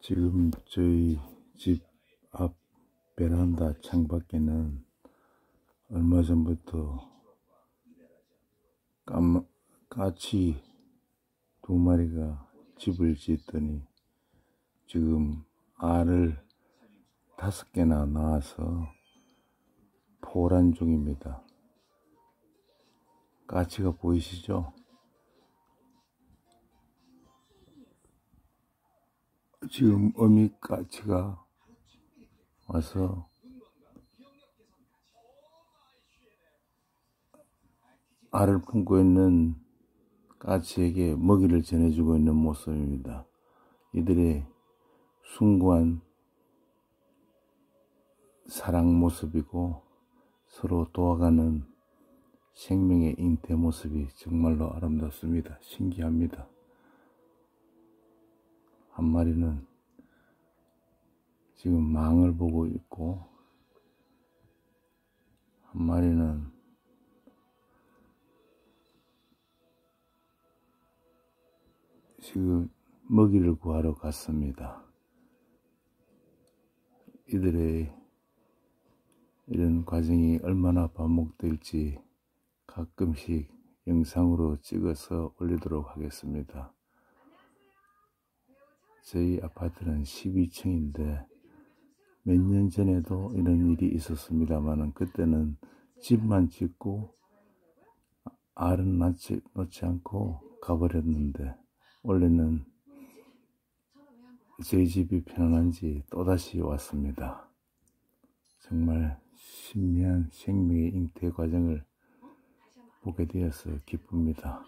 지금 저희 집 앞 베란다 창밖에는 얼마 전부터 까마, 까치 두 마리가 집을 짓더니 지금 알을 다섯 개나 낳아서 포란 중입니다. 까치가 보이시죠? 지금 어미 까치가 와서 알을 품고 있는 까치에게 먹이를 전해주고 있는 모습입니다. 이들의 숭고한 사랑 모습이고 서로 도와가는 생명의 잉태 모습이 정말로 아름답습니다. 신기합니다. 한 마리는 지금 망을 보고 있고 한 마리는 지금 먹이를 구하러 갔습니다. 이들의 이런 과정이 얼마나 반복될지 가끔씩 영상으로 찍어서 올리도록 하겠습니다. 저희 아파트는 12층인데 몇 년 전에도 이런 일이 있었습니다만 그때는 집만 짓고 알은 낳지, 놓지 않고 가버렸는데 원래는 저희 집이 편안한지 또다시 왔습니다. 정말 신비한 생명의 잉태 과정을 보게 되어서 기쁩니다.